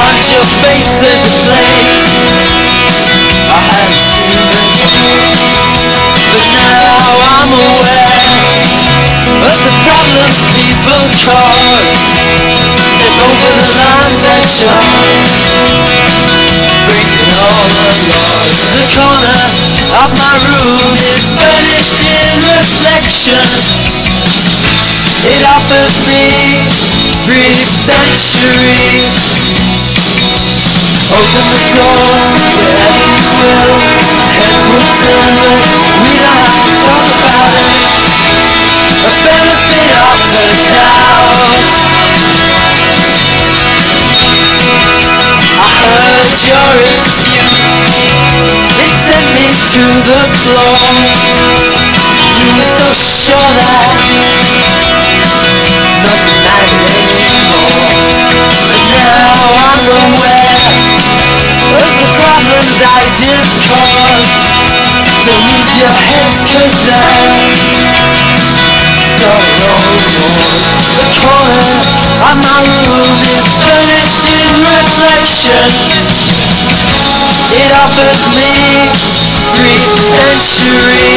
your face there's a place I hadn't seen before But now I'm aware Of the problems people cause. Step over the lines that shine. Breaking all the laws The corner of my room is furnished in reflection. It offers me brief sanctuary Open the door wherever you will Heads will turn but we don't have to talk about it A benefit of the doubt I heard your excuse It sent me to the floor You were so sure that your heads Starting all over The corner of my room is furnished in reflection. It offers me brief sanctuary